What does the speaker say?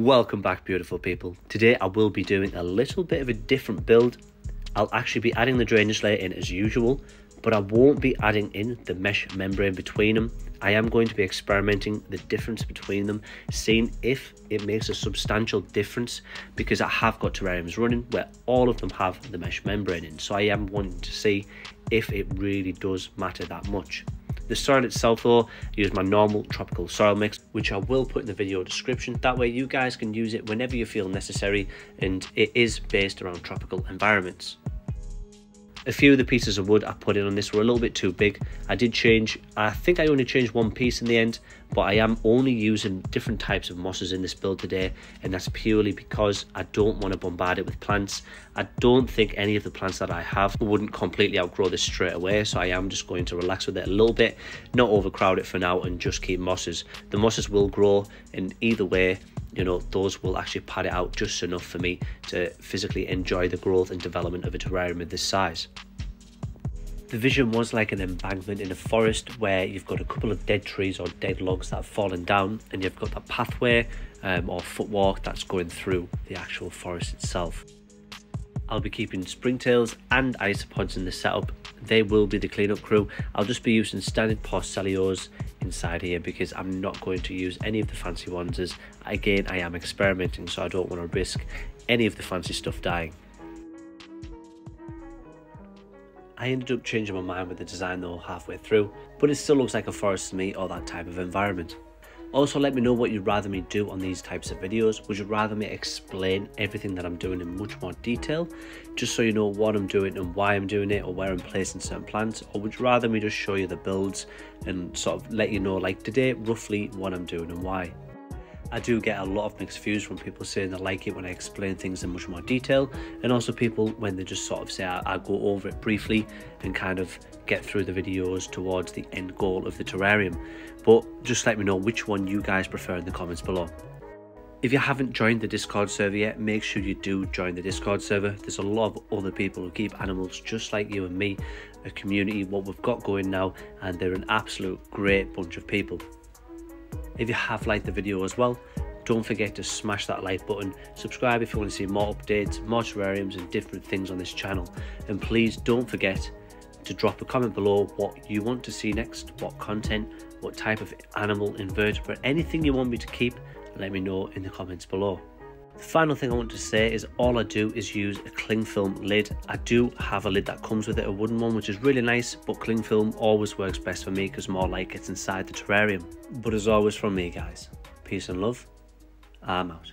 Welcome back beautiful people. Today I will be doing a little bit of a different build. I'll actually be adding the drainage layer in as usual, but I won't be adding in the mesh membrane between them. I am going to be experimenting the difference between them, seeing if it makes a substantial difference because I have got terrariums running where all of them have the mesh membrane in. So I am wanting to see if it really does matter that much. The soil itself though, I use my normal tropical soil mix, which I will put in the video description. That way you guys can use it whenever you feel necessary and it is based around tropical environments. A few of the pieces of wood I put in on this were a little bit too big. I did change, I think I only changed one piece in the end, but I am only using different types of mosses in this build today, and that's purely because I don't want to bombard it with plants. I don't think any of the plants that I have wouldn't completely outgrow this straight away, so I am just going to relax with it a little bit, not overcrowd it for now, and just keep mosses. The mosses will grow, and either way, you know, those will actually pad it out just enough for me to physically enjoy the growth and development of a terrarium of this size. The vision was like an embankment in a forest where you've got a couple of dead trees or dead logs that have fallen down, and you've got that pathway um, or footwalk that's going through the actual forest itself. I'll be keeping springtails and isopods in the setup. They will be the cleanup crew. I'll just be using standard Porcellios inside here because I'm not going to use any of the fancy ones as again I am experimenting so I don't want to risk any of the fancy stuff dying. I ended up changing my mind with the design though halfway through, but it still looks like a forest to me or that type of environment. Also let me know what you'd rather me do on these types of videos. Would you rather me explain everything that I'm doing in much more detail, just so you know what I'm doing and why I'm doing it or where I'm placing certain plants? Or would you rather me just show you the builds and sort of let you know like today roughly what I'm doing and why? I do get a lot of mixed views from people saying they like it when I explain things in much more detail, and also people when they just sort of say I, I, go over it briefly and kind of get through the videos towards the end goal of the terrarium. But just let me know which one you guys prefer in the comments below. If you haven't joined the Discord server yet, make sure you do join the Discord server. There's a lot of other people who keep animals just like you and me, a community, what we've got going now, and they're an absolute great bunch of people. If you have liked the video as well, don't forget to smash that like button, subscribe if you want to see more updates, more terrariums and different things on this channel. And please don't forget to drop a comment below what you want to see next, what content, what type of animal, invertebrate, anything you want me to keep, let me know in the comments below. The final thing I want to say is all I do is use a cling film lid. I do have a lid that comes with it, a wooden one, which is really nice, but cling film always works best for me because more like it's inside the terrarium. But as always from me guys, peace and love, I'm out.